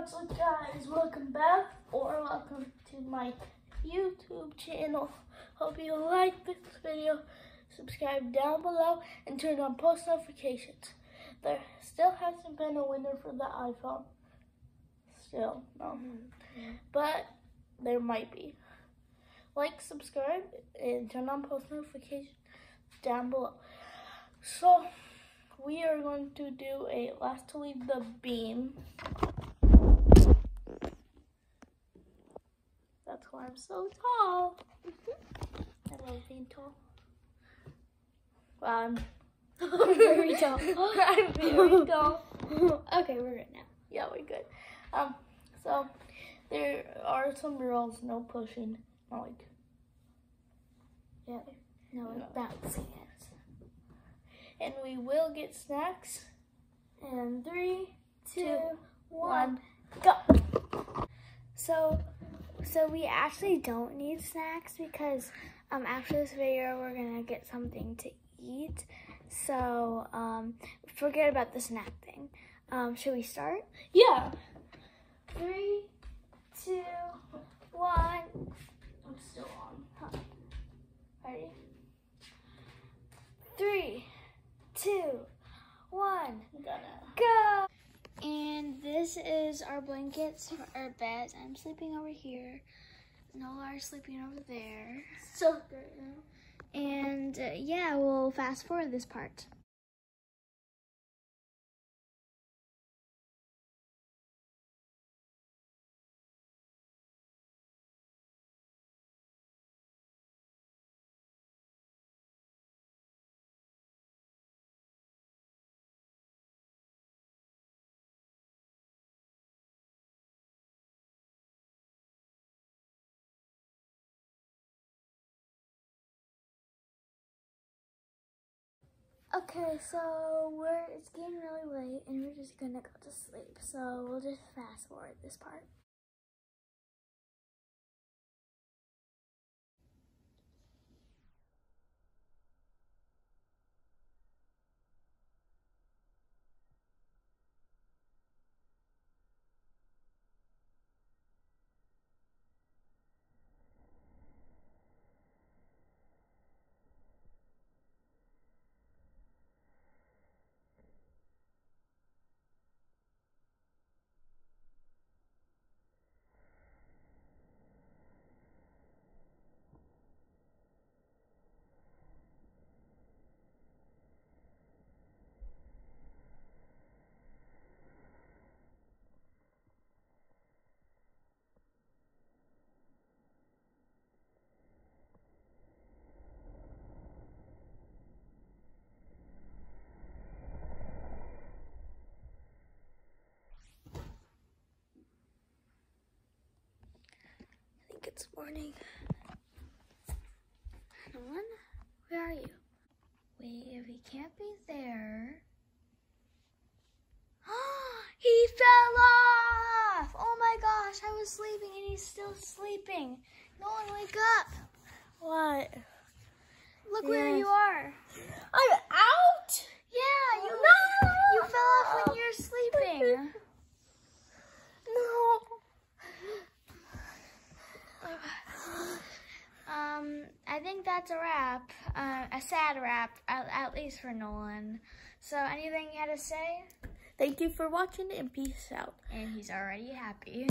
What's up guys, welcome back or welcome to my YouTube channel. Hope you like this video, subscribe down below and turn on post notifications. There still hasn't been a winner for the iPhone. Still, no. But there might be. Like, subscribe, and turn on post notifications down below. So, we are going to do a last to leave the beam. That's why I'm so tall. I love being tall. Well, I'm Very tall. I'm very tall. okay, we're good now. Yeah, we're good. Um, so there are some rules, no pushing, not like Yeah. No, No. bouncing it. and we will get snacks. And three, two, Two, one. One, go. So, so we actually don't need snacks because um after this video we're gonna get something to eat. So um forget about the snack thing. Um, should we start? Yeah. Three, two, one. I'm still on. Huh. Ready? Three, two, one. I'm gonna. go. And this is our blankets for our beds. I'm sleeping over here. Nola are sleeping over there. So good. And uh, yeah, we'll fast forward this part. Okay, so we're it's getting really late and we're just gonna go to sleep. So we'll just fast forward this part. It's morning. Where are you? Wait, if he can't be there. he fell off! Oh my gosh, I was sleeping and he's still sleeping. No one wake up! What? Look where you are. I'm out. Yeah, you No! you fell off when you're sleeping. No. Um, I think that's a wrap. Uh, a sad wrap, at, at least for Nolan. So, anything you had to say? Thank you for watching and peace out. And he's already happy.